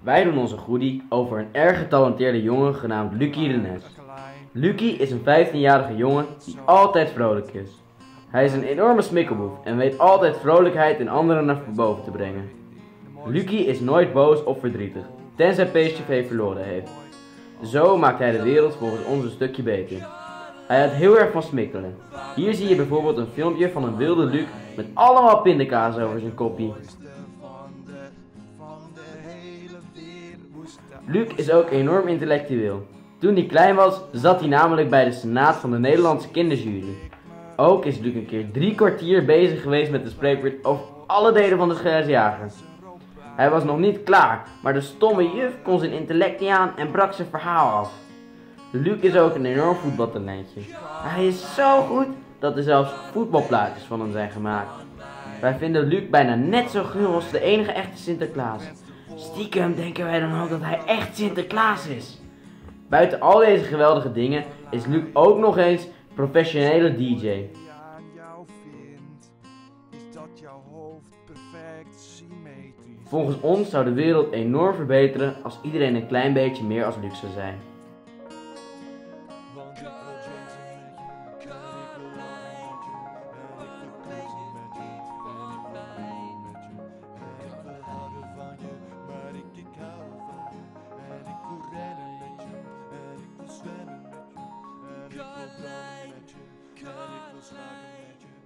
Wij doen onze goodie over een erg getalenteerde jongen genaamd Lucky Renes. Lucky is een 15-jarige jongen die altijd vrolijk is. Hij is een enorme smikkelboef en weet altijd vrolijkheid in anderen naar boven te brengen. Lucky is nooit boos of verdrietig, tenzij PSV verloren heeft. Zo maakt hij de wereld volgens ons een stukje beter. Hij houdt heel erg van smikkelen. Hier zie je bijvoorbeeld een filmpje van een wilde Luc met allemaal pindakaas over zijn koppie. Luc is ook enorm intellectueel. Toen hij klein was, zat hij namelijk bij de Senaat van de Nederlandse Kinderjury. Ook is Luc een keer drie kwartier bezig geweest met de spreekwoord over alle delen van de schrijversjager. Hij was nog niet klaar, maar de stomme juf kon zijn intellect aan en brak zijn verhaal af. Luc is ook een enorm voetbaltalentje. Hij is zo goed dat er zelfs voetbalplaatjes van hem zijn gemaakt. Wij vinden Luc bijna net zo gul als de enige echte Sinterklaas. Stiekem denken wij dan ook dat hij echt Sinterklaas is. Buiten al deze geweldige dingen is Luc ook nog eens professionele DJ. aan jou vindt, is dat jouw hoofd perfect symmetrisch. Volgens ons zou de wereld enorm verbeteren als iedereen een klein beetje meer als Luc zou zijn. light, God light.